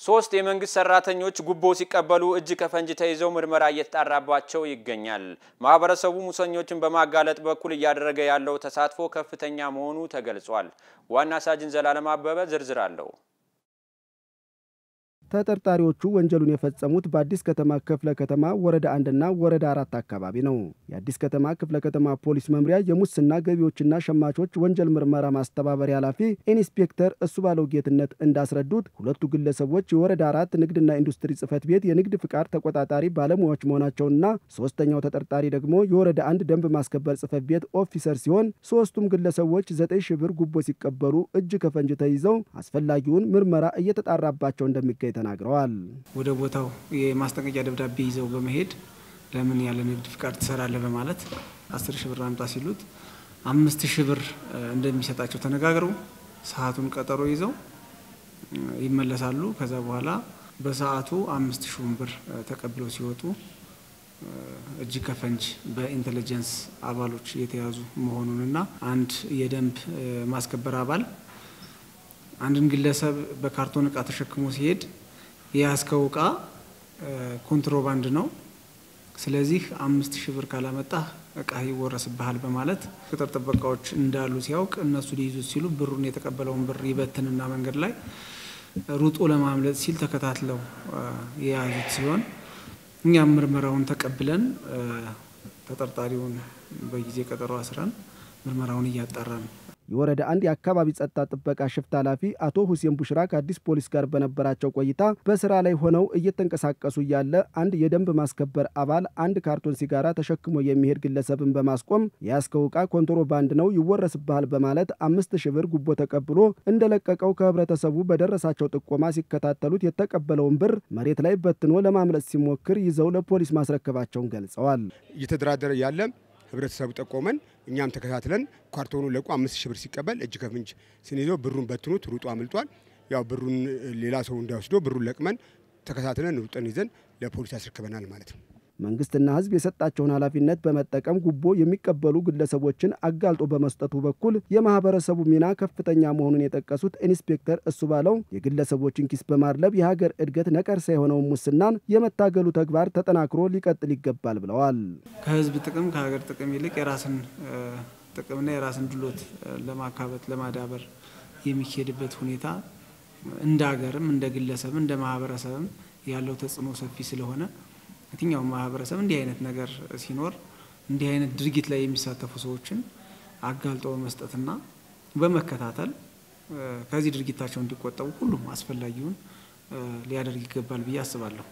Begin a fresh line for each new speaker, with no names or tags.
ሶስት የመንግስት ሰራተኞች ጉቦ ሲቀበሉ እጅ ከፈንጅ ተይዘው ምርመራ እየተጣራባቸው ይገኛል። ማህበረሰቡ ሙሰኞችን በማጋለጥ በኩል እያደረገ ያለው ተሳትፎ ከፍተኛ መሆኑ ተገልጿል። ዋና ሳጅን ዘላለም አበበ ዝርዝር አለው።
ተጠርጣሪዎቹ ወንጀሉን የፈጸሙት በአዲስ ከተማ ክፍለ ከተማ ወረዳ አንድና ወረዳ አራት አካባቢ ነው። የአዲስ ከተማ ክፍለ ከተማ ፖሊስ መምሪያ የሙስና ገቢዎችና ሸማቾች ወንጀል ምርመራ ማስተባበሪያ ኃላፊ ኢንስፔክተር እሱ ባለው ጌትነት እንዳስረዱት ሁለቱ ግለሰቦች የወረዳ አራት ንግድና ኢንዱስትሪ ጽህፈት ቤት የንግድ ፍቃድ ተቆጣጣሪ ባለሙያዎች መሆናቸውና ሶስተኛው ተጠርጣሪ ደግሞ የወረዳ አንድ ደንብ ማስከበር ጽህፈት ቤት officer ሲሆን ሶስቱም ግለሰቦች ዘጠኝ ሺህ ብር ጉቦ ሲቀበሉ እጅ ከፈንጅ ተይዘው አስፈላጊውን ምርመራ እየተጣራባቸው እንደሚገኝ ተናግረዋል።
ወደ ቦታው የማስጠንቀቂያ ደብዳቤ ይዘው በመሄድ ለምን ያለ ንግድ ፍቃድ ትሰራለህ በማለት አስር ሺህ ብር አምጣ ሲሉት አምስት ሺህ ብር እንደሚሰጣቸው ተነጋግረው ሰዓቱን ቀጠሮ ይዘው ይመለሳሉ። ከዛ በኋላ በሰዓቱ አምስት ሺውን ብር ተቀብለው ሲወጡ እጅ ከፈንጅ በኢንቴሊጀንስ አባሎች የተያዙ መሆኑንና አንድ የደንብ ማስከበር አባል አንድን ግለሰብ በካርቶን እቃ ተሸክሞ ሲሄድ የያዝከው እቃ ኮንትሮባንድ ነው፣ ስለዚህ አምስት ሺህ ብር ካላመጣህ እቃ ይወረስብሃል በማለት ቅጥር ጥበቃዎች እንዳሉ ሲያውቅ እነሱ ሊይዙት ሲሉ ብሩን የተቀበለውን ብር ይበትንና መንገድ ላይ ሩጦ ለማምለጥ ሲል ተከታትለው የያዙት ሲሆን እኛም ምርመራውን ተቀብለን ተጠርጣሪውን በጊዜ ቀጠሮ አስረን ምርመራውን እያጣራን
የወረዳ አንድ የአካባቢ ጸጥታ ጥበቃ shift ኃላፊ አቶ ሁሴን ቡሽራ ከአዲስ ፖሊስ ጋር በነበራቸው ቆይታ በስራ ላይ ሆነው እየተንቀሳቀሱ እያለ አንድ የደንብ ማስከበር አባል አንድ ካርቶን ሲጋራ ተሸክሞ የሚሄድ ግለሰብን በማስቆም የያዝከው ዕቃ ኮንትሮባንድ ነው ይወረስብሃል በማለት አምስት ሺህ ብር ጉቦ ተቀብሎ እንደለቀቀው ከህብረተሰቡ በደረሳቸው ጥቆማ ሲከታተሉት የተቀበለውን ብር መሬት ላይ በትኖ ለማምለጥ ሲሞክር ይዘው ለፖሊስ ማስረከባቸውን ገልጸዋል።
እየተደራደረ ያለ ህብረተሰቡ ጠቆመን፣ እኛም ተከታትለን ካርቶኑ ለቆ አምስት ሺህ ብር ሲቀበል እጅ ከፍንጅ ስንይዘው ብሩን በትኖት ሩጦ አምልጧል። ያው ብሩን ሌላ ሰው እንዳይወስደው ብሩን ለቅመን ተከታትለን ሩጠን ይዘን ለፖሊስ አስረክበናል ማለት ነው።
መንግስትና ህዝብ የሰጣቸውን ኃላፊነት በመጠቀም ጉቦ የሚቀበሉ ግለሰቦችን አጋልጦ በመስጠቱ በኩል የማህበረሰቡ ሚና ከፍተኛ መሆኑን የጠቀሱት ኢንስፔክተር እሱባለው የግለሰቦችን ኪስ በማድለብ የሀገር እድገት ነቀርሳ የሆነውን ሙስናን የመታገሉ ተግባር ተጠናክሮ ሊቀጥል ይገባል ብለዋል።
ከህዝብ ጥቅም ከሀገር ጥቅም ይልቅ የራስን ጥቅምና የራስን ድሎት ለማካበት ለማዳበር የሚካሄድበት ሁኔታ እንደ ሀገርም እንደ ግለሰብም እንደ ማህበረሰብም ያለው ተጽዕኖ ሰፊ ስለሆነ የትኛውም ማህበረሰብ እንዲህ አይነት ነገር ሲኖር እንዲህ አይነት ድርጊት ላይ የሚሳተፉ ሰዎችን አጋልጦ በመስጠትና በመከታተል ከዚህ ድርጊታቸው እንዲቆጠቡ ሁሉም አስፈላጊውን ሊያደርግ ይገባል ብዬ አስባለሁ።